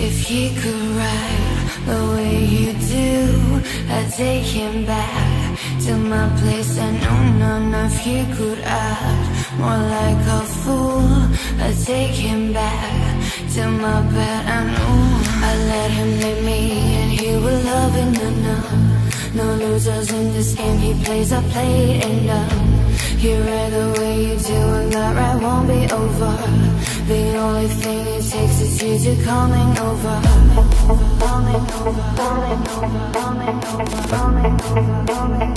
If he could ride the way you do, I'd take him back to my place. I know none of you could act more like a fool. I'd take him back to my bed. I know I let him lay me, and he was loving enough. No losers in this game. He plays, I play it enough. You read the way you do, and that ride won't be over. The only thing it takes is you to coming over Coming over, coming over, coming over, coming over, coming over, coming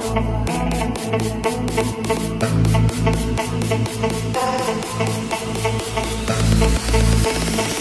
over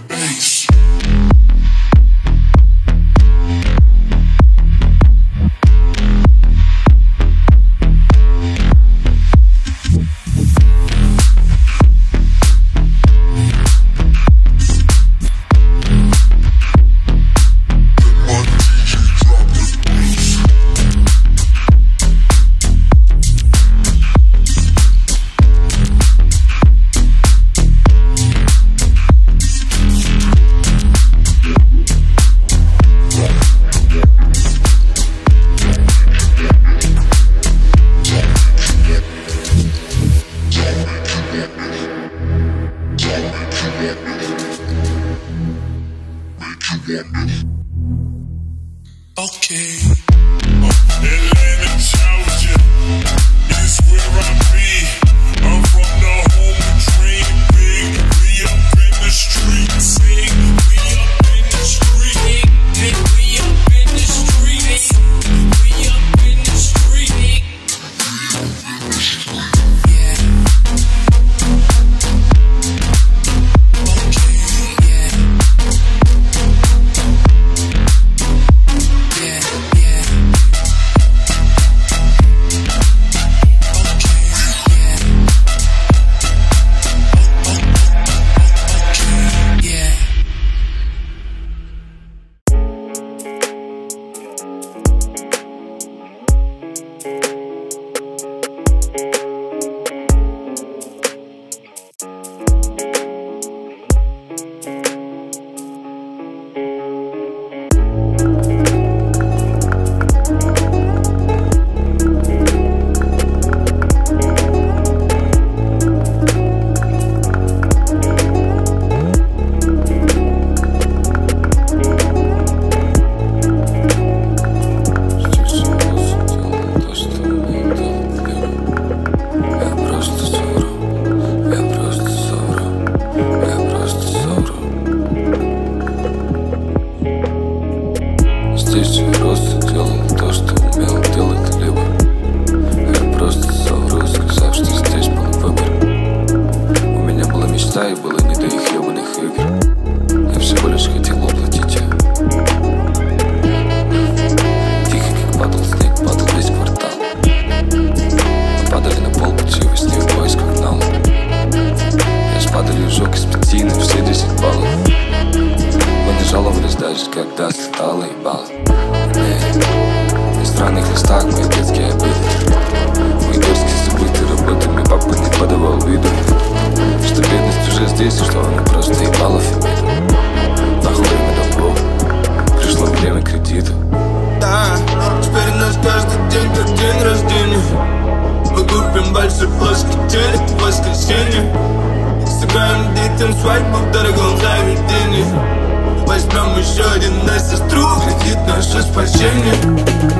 наше спасение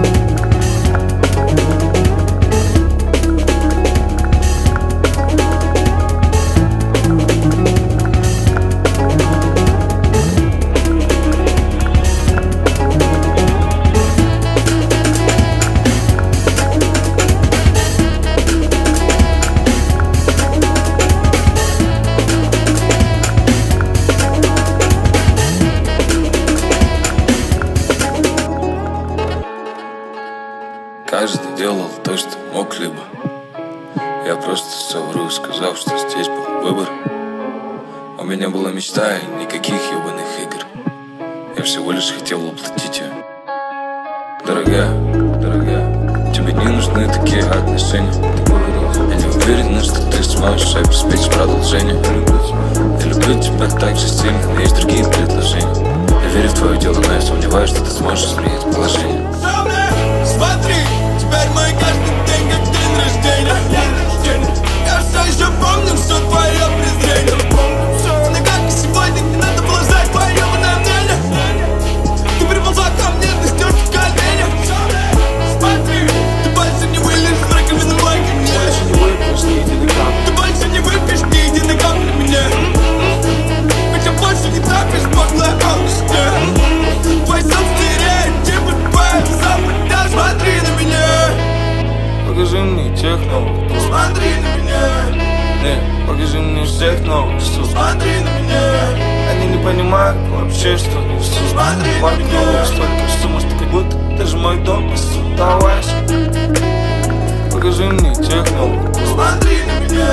сцене Я не уверен, что ты сможешь обеспечить продолжение. Я люблю тебя так же сильно, но есть другие предложения. Я верю в твое дело, но я сомневаюсь, что ты сможешь изменить Давай, покажи мне техно ну. Смотри на меня.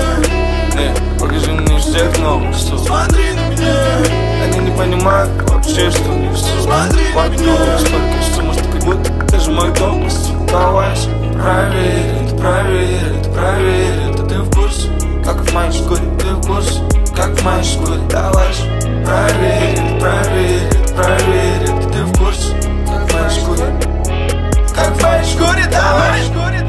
Эй, покажи мне техно ну, что? Смотри на меня. Они не понимают вообще, что не все Смотри на меня. Столько, что может как будто это же мой дом Давай, проверит, проверит, проверит, Это ты в курсе, как в моей школе Ты в курсе, как в моей школе Давай, проверь, проверит, проверит, Это ты в курсе, как в моей школе Tanto escuridão, escuridão.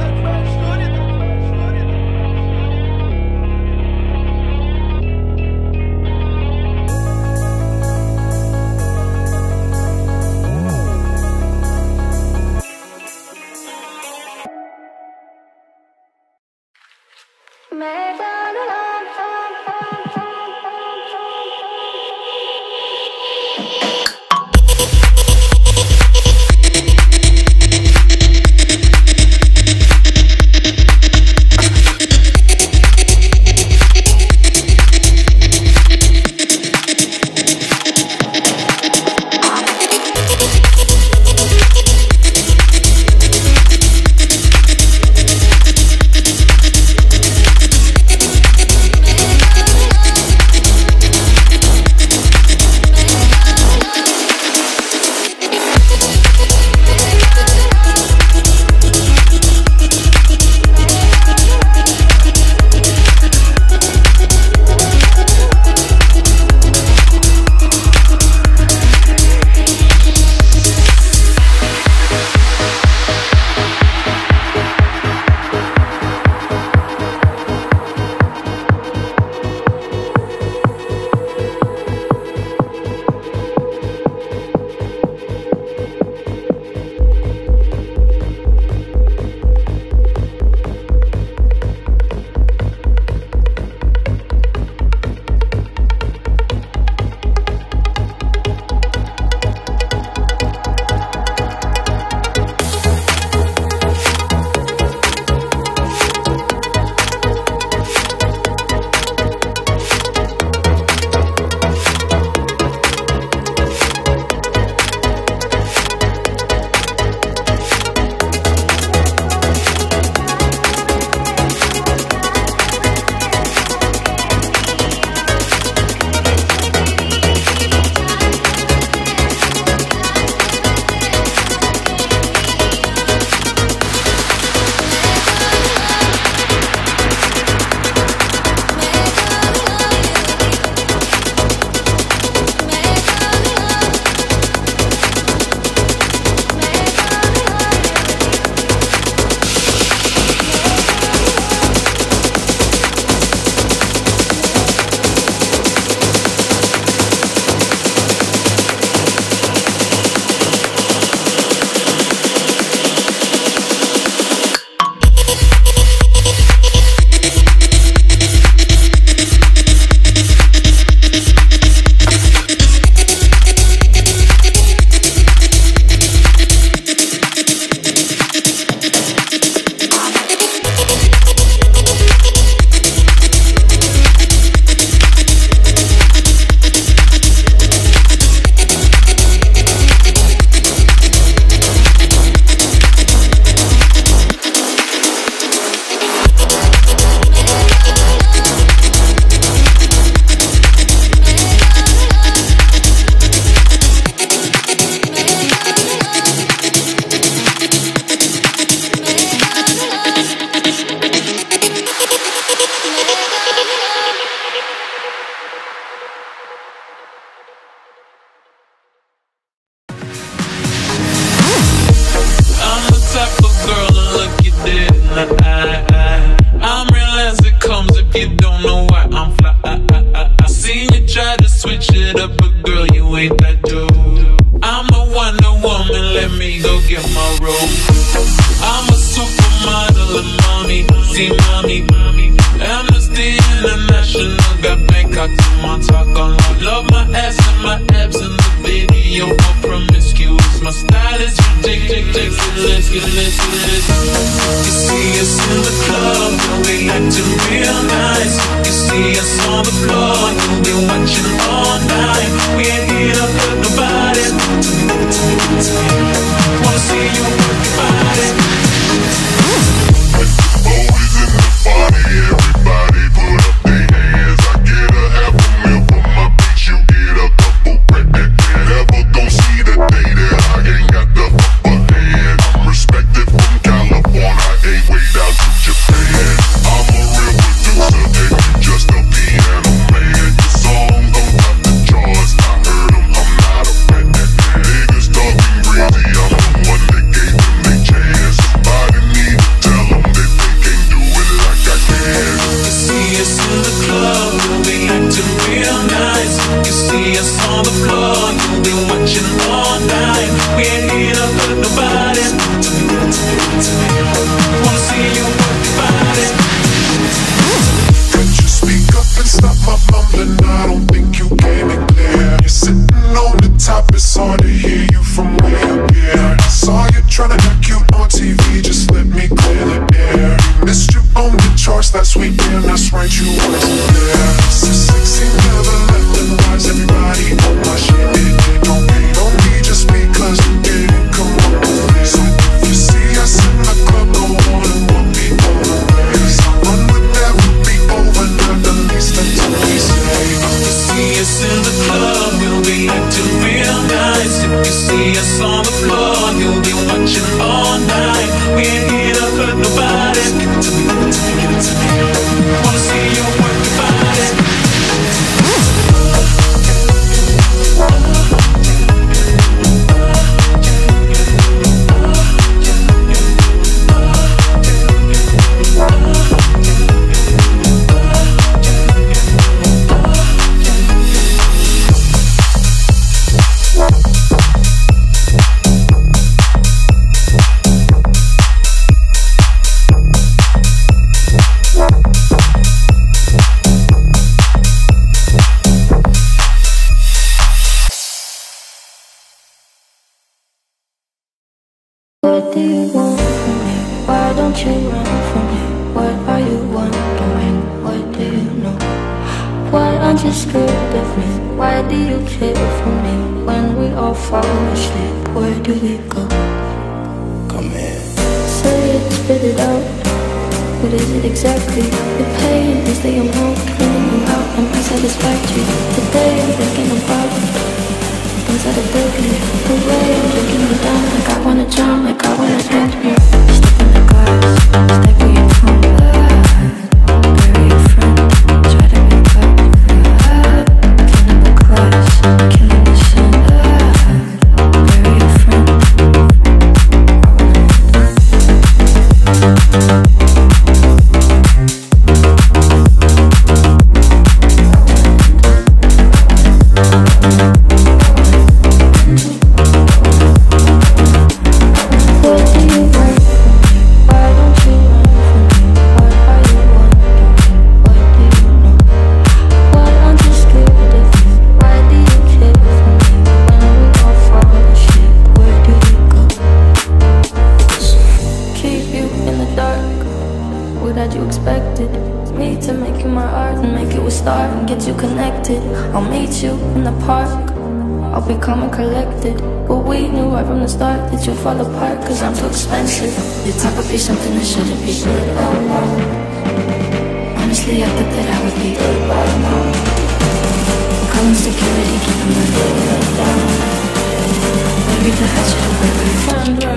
Hatchet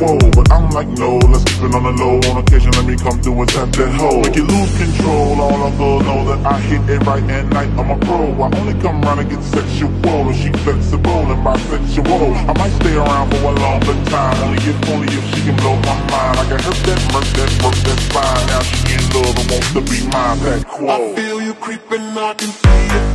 whoa But I'm like, no, let's keep it on the low. On occasion, let me come through and tap that hole Make you lose control, all of girls know that I hit it right at night. I'm a pro, I only come round and get sexual. And she flexible and bisexual. I might stay around for a longer time Only if, only if she can blow my mind. I can hurt that, murk that, work that fine. Now she in love and wants to be mine, that quote. I feel you creeping, I can see it.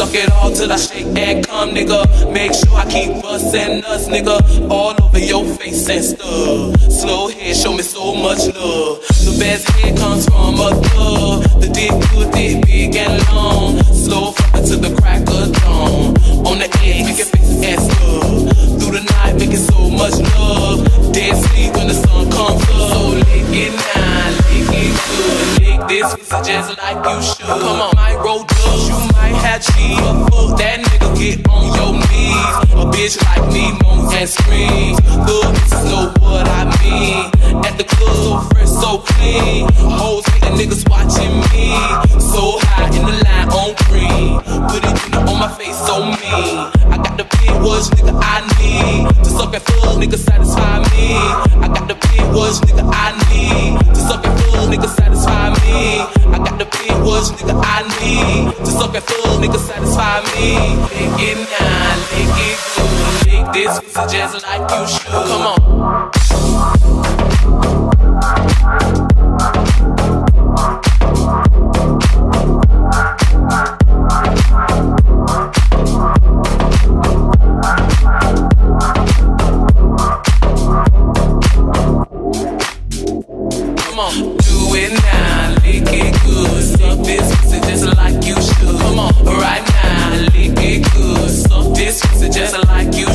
Suck it all till I shake and come, nigga. Make sure I keep bustin' us, nigga. All over your face and stuff. Slow head, show me so much love. The best head comes from a thug. The dick good, dick big and long. Slow fucking to the crack of dawn. On the edge, make it face and just uh-huh. like you should. Come on, might roll dubs, you might have cheese. But fuck that nigga, get on your knees. A bitch like me moans and screams. Good bitches know what I mean. At the club, so fresh, so clean. Hoes hating niggas watching me. So high in the line on green. Put it in on my face, so mean. I got the big words, nigga, I need. To suck and full, nigga, satisfy me. I got the big words, nigga, I need. To suck and full, nigga, satisfy me. I got the big words, nigga, I need. To suck and full, nigga, satisfy me. Lick it now, lick it good. Lick this pussy just like you should. Come on. Just like you.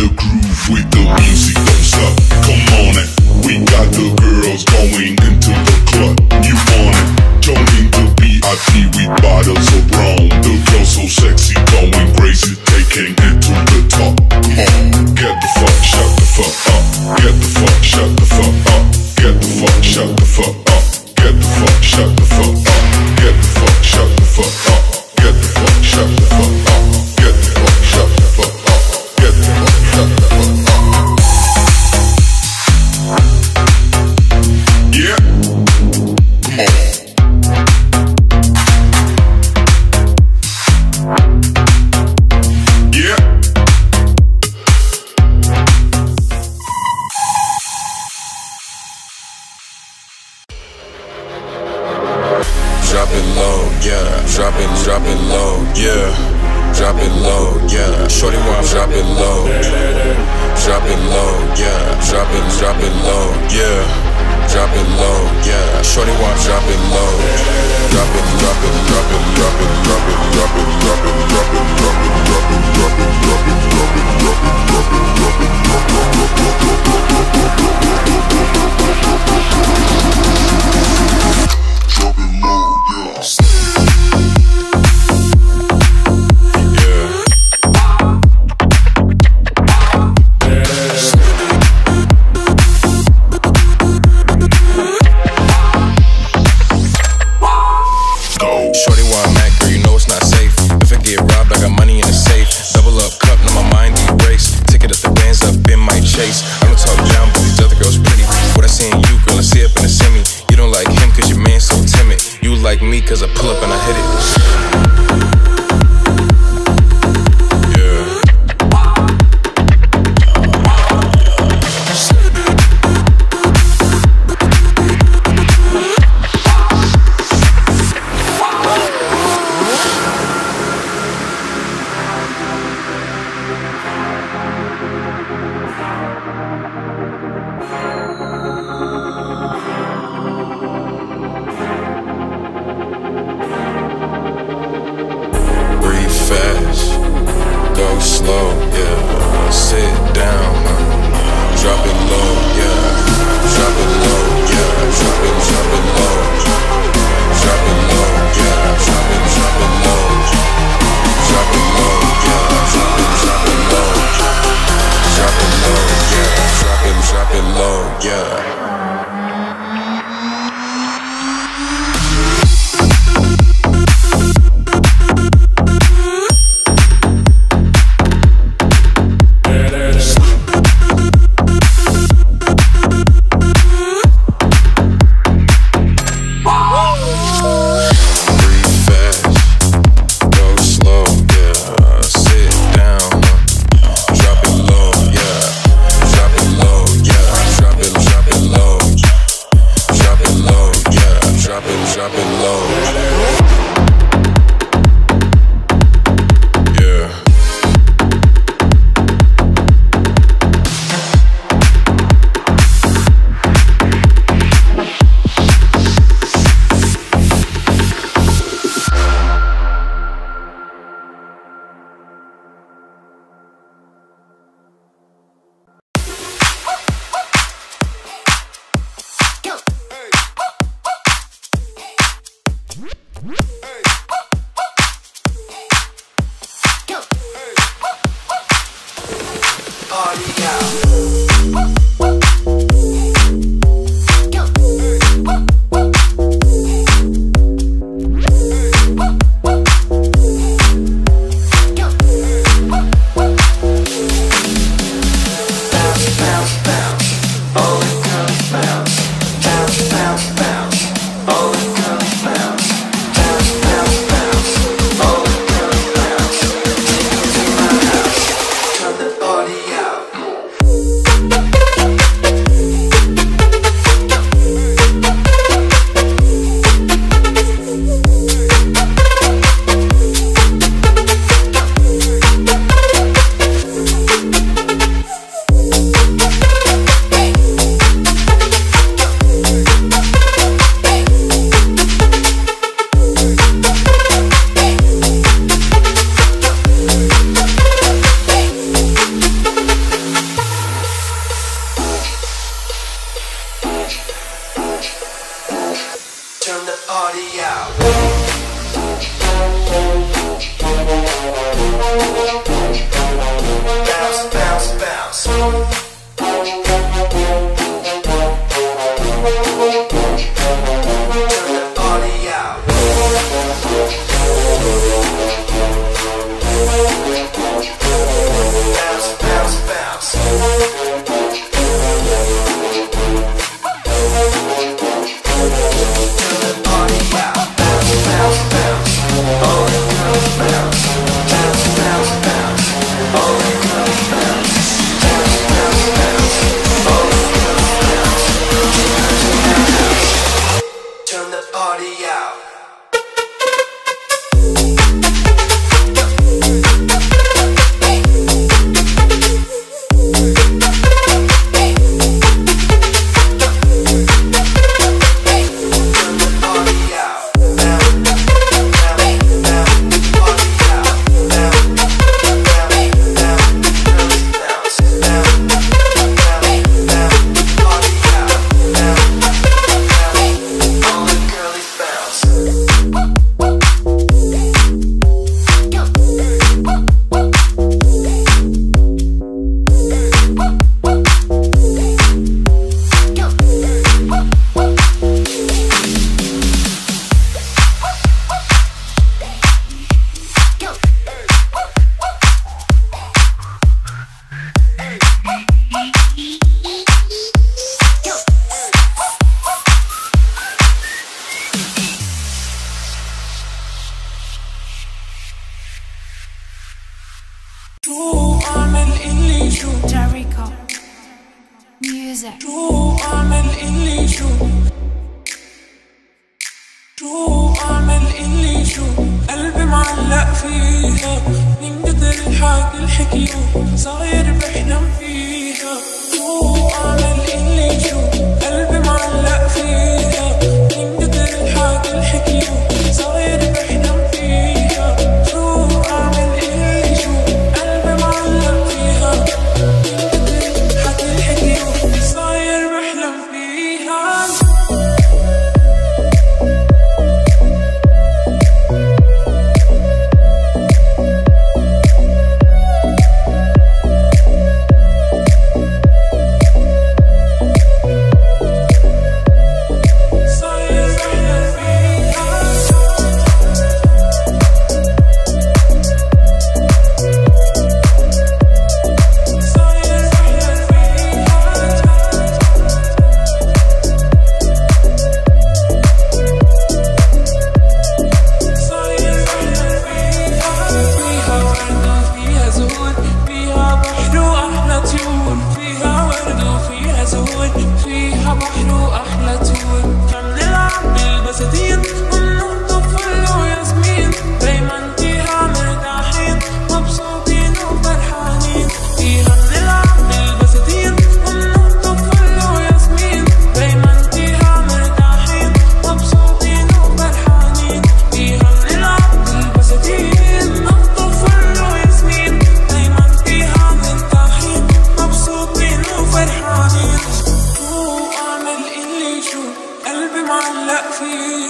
the groove with the music, don't stop. Come on it, we got the girls going into the club. You want it? Join the VIP with bottles of rum. hit you, so it rain.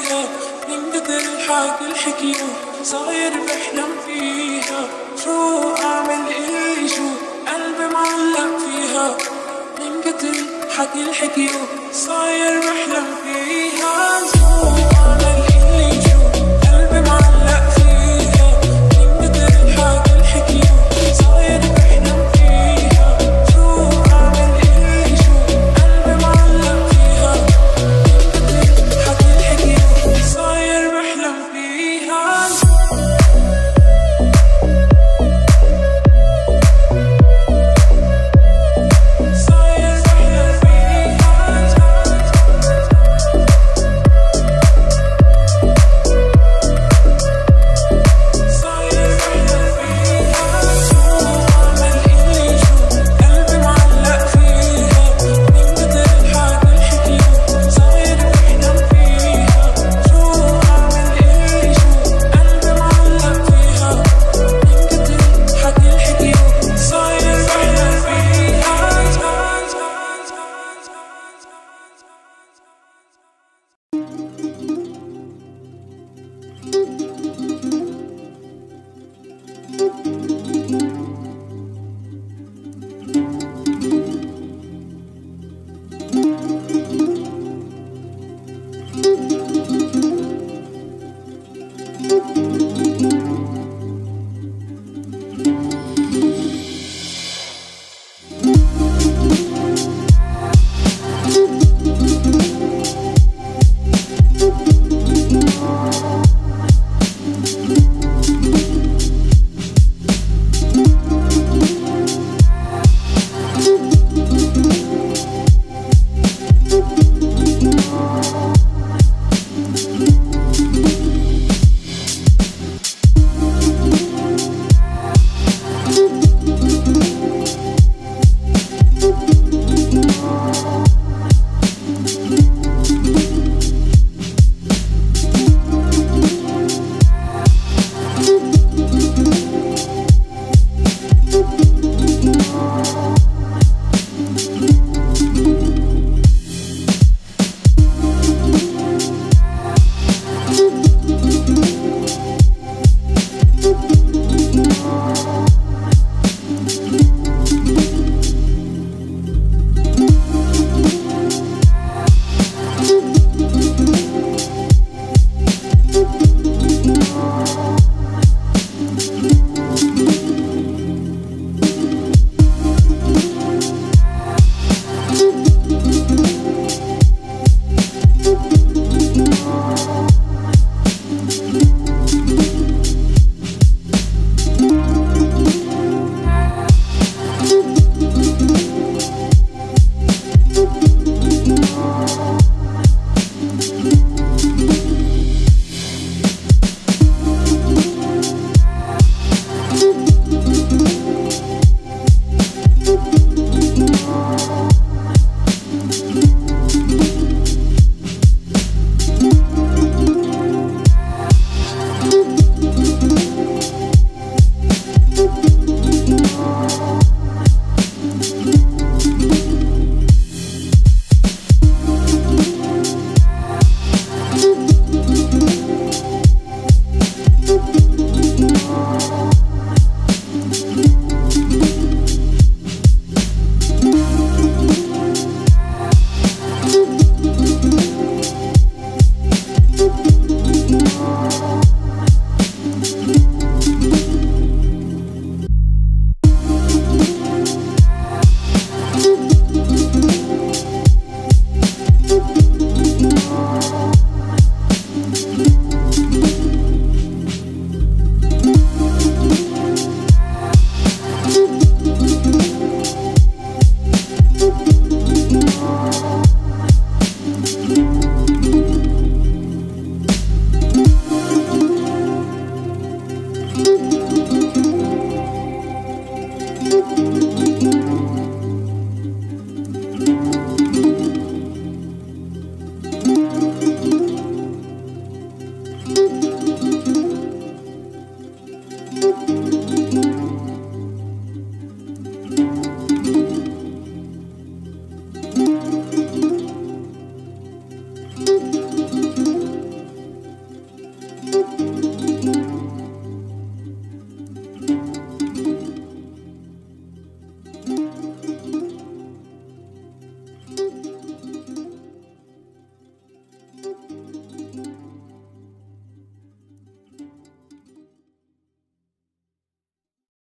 حلوة من بدل حاكي الحكيوة صاير بحلم فيها. شو أعمل إيه شو قلبي معلق فيها. من بدل حكي الحكيوة صاير بحلم فيها. شو أعمل